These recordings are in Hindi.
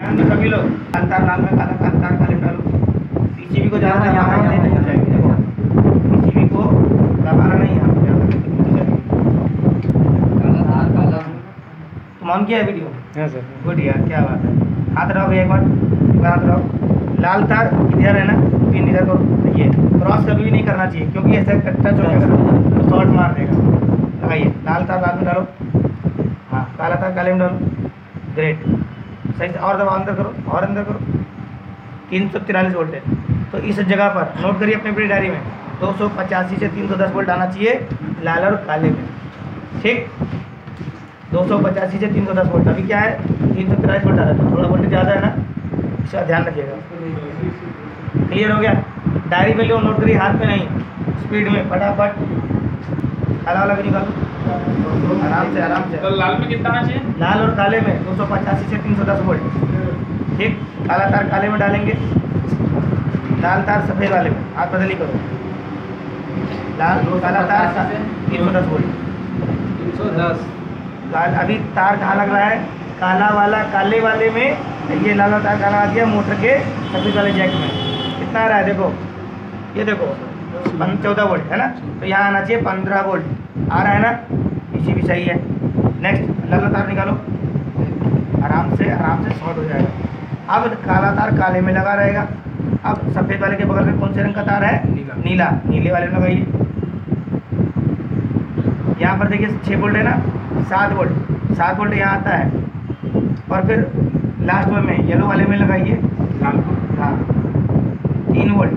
सभी लोग कांतार नाम में काला कांतार काले डालो पीसीबी को ज़्यादा यहाँ नहीं टूट जाएगी देखो पीसीबी को दबाना नहीं यहाँ पे ज़्यादा नहीं टूट जाएगी काला लाल काला तुम ऑन किया है वीडियो हाँ सर गुड यार क्या बात है हाथ रहो भैया एक बार एक बार हाथ रहो लाल तार इधर है ना पिन इधर करो ये क्रॉस कभी भी नहीं करना चाहिए क्योंकि ऐसा टच हो जाएगा तो शॉर्ट मार देगा लगाइए लाल तार लाल में डालो हाँ काला तार काले में डालो ग्रेट सही से और दबाओ, अंदर करो, और अंदर करो। तीन सौ तिरालीस वोल्ट है। तो इस जगह पर, नोट करिए अपनी अपनी डायरी में, दो सौ पचासी से तीन सौ दस वोल्ट आना चाहिए, लाल और काले में। ठीक? दो सौ पचासी से तीन सौ दस वोल्ट। अभी क्या है? तीन सौ तिरालीस वोल्ट आ रहा है थोड़ा वोल्ट ज़्यादा है ना? इसका ध्यान रखिएगा। क्लियर हो गया? डायरी में लो नोट करिए, हाथ में नहीं, स्पीड में, फटाफट। वाला भी निकालो। आराम से आराम से। तो लाल में कितना चाहिए? लाल और काले में दो सौ पचासी से तीन सौ दस वोल्ट ठीक? काला तार काले में डालेंगे। लाल तार सफ़ेद वाले में हाथ बदली करो। लाल काला तार तीन सौ दस वोल्ट तीन सौ दस। लाल अभी तार कहाँ लग रहा है? काला वाला काले वाले में ये लाल तार काला आ गया मोटर के सफ़ेद वाले जैक में। कितना आ रहा है? देखो ये देखो चौदह वोल्ट है ना? तो यहाँ आना चाहिए पंद्रह वोल्ट आ रहा है ना? इसी भी सही है। नेक्स्ट लाल वाला तार निकालो। आराम से आराम से शॉर्ट हो जाएगा। अब काला तार काले में लगा रहेगा। अब सफ़ेद वाले के बगल में कौन से रंग का तार है? नीला। नीला। नीले वाले में लगाइए। यहाँ पर देखिए छः वोल्ट है ना? सात वोल्ट सात वोल्ट यहाँ आता है। और फिर लास्ट में येलो वाले में लगाइए। लाल को हाँ। तीन वोल्ट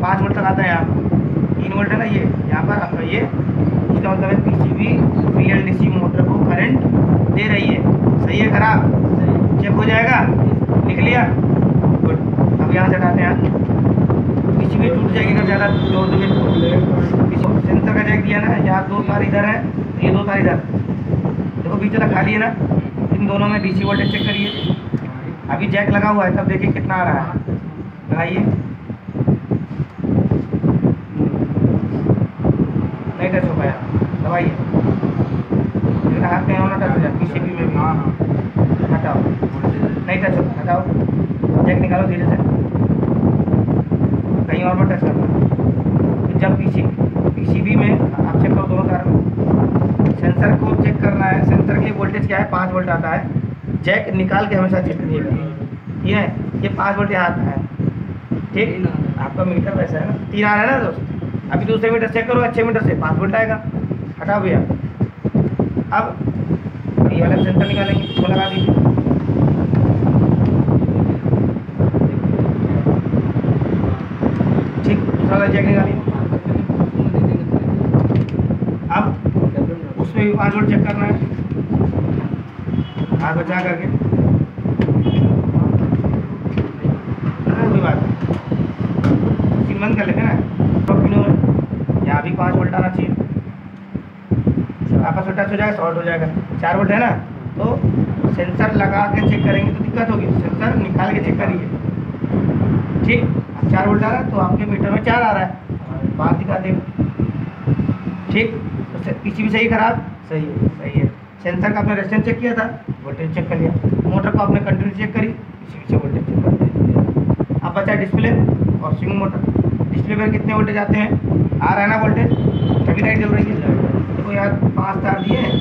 पाँच वोल्ट तक आता है यहाँ पर। तीन वोल्ट है ना ये? यहाँ पर आपका ये इसका मतलब है पीसीबी पीएलडीसी मोटर को करंट दे रही है सही है खराब चेक हो जाएगा लिख लिया गुड अब यहाँ से हैं पीसीबी टूट जाएगी ना ज़्यादा ज़ोर दोगे सेंसर का जैक दिया ना यहाँ दो तार इधर है ये दो तार इधर। देखो बीच वाला खाली है ना इन दोनों में डीसी वोल्टेज चेक करिए। अभी जैक लगा हुआ है तब देखिए कितना आ रहा है। लगाइए। नहीं टच हो पाया। दबाइए। लेकिन हाथ कहीं और ना टच हो जाए पीसीबी में भी। हाँ हाँ। हटाओ। नहीं टच हो हटाओ। जैक निकालो धीरे से। कहीं और पर टच करना जब पीसी पीसीबी में आप चेक करो दोनों तार में। सेंसर को चेक करना है। सेंसर की वोल्टेज क्या है? पाँच वोल्ट आता है। जैक निकाल के हमेशा चेक करिएगा ये है। ये पाँच वोल्ट यहाँ आता है। ठीक? आपका मीटर वैसा है ना? तीन आ रहा है ना दोस्त? अभी दूसरे मीटर चेक करो अच्छे मीटर से। पाँच वोल्ट आएगा। हटाओ भैया। अब ये वाला सेंसर निकालेंगे। वो लगा दीजिए ठीक दूसरा वाला जैक निकालिए पाँच वोल्ट चेक करना है। हाथ जा करके। हाँ, कोई बात नहीं। बंद कर लेते ना? तो में। यहाँ भी पाँच वोल्ट आना चाहिए। आपस में टच हो जाएगा शॉर्ट हो जाएगा। चार वोल्ट है ना? तो सेंसर लगा के चेक करेंगे तो दिक्कत होगी। सेंसर निकाल के चेक करिए। ठीक? चार वोल्ट आ रहा है तो आपके मीटर में चार आ रहा है। बात दिखा दे ठीक? तो पीछे भी सही खराब। सही है सही है। सेंसर का आपने रेजिस्टेंस चेक किया था? वोल्टेज चेक कर लिया। मोटर को आपने कंटिन्यू चेक करी पीछे पीछे वोल्टेज चेक कर दिया अब बचा डिस्प्ले और स्विंग मोटर डिस्प्ले पर कितने वोल्टेज आते हैं? आ रहा है ना वोल्टेज तभी लाइट जल रही है। देखो यार पाँच तार दिए हैं।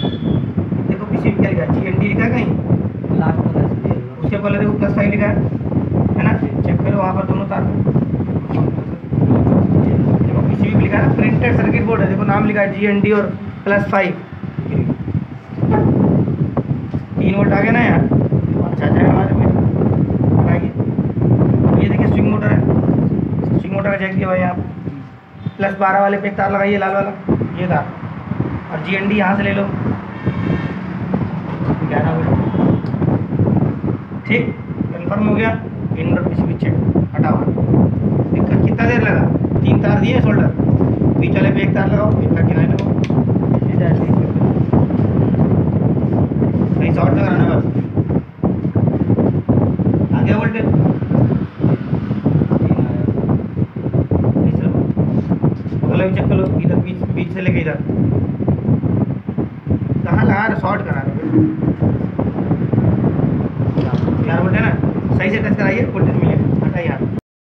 देखो पीछे क्या लिखा जी एन डी लिखा कहीं? लास्ट दे दो पहले देखो प्लस साइन लिखा है। है ना? चेक करो वहाँ पर दोनों तार देखो पीसीबी भी लिखा है प्रिंटेड सर्किट बोर्ड है। देखो नाम लिखा है जी एन डी और प्लस फाइव तीन वोल्ट आ गया ना यार। अच्छा जाएगा हमारे में। लगाइए ये देखिए स्विंग मोटर है। स्विंग मोटर का दिया भाई आप। प्लस बारह वाले पे तार लगाइए, लाल वाला। ये तार और जी एन डी यहाँ से ले लो। ग्यारह वोल्ट। ठीक। कन्फर्म हो गया। इनडोर पीसीबी चेक हटाओ। दिक्कत कितना देर लगा? तीन तार दिए शोल्डर बीच वाले पे एक तार लगाओ एक तार किनारे लगाओ। कहीं शॉर्ट लगा ना बस। आ गया वोल्टेज भी चेक इधर बीच बीच से लेके इधर। कहाँ लगा शॉर्ट करा वोल्ट है। ना। सही से टच कराइए वोल्टेज मिलेगा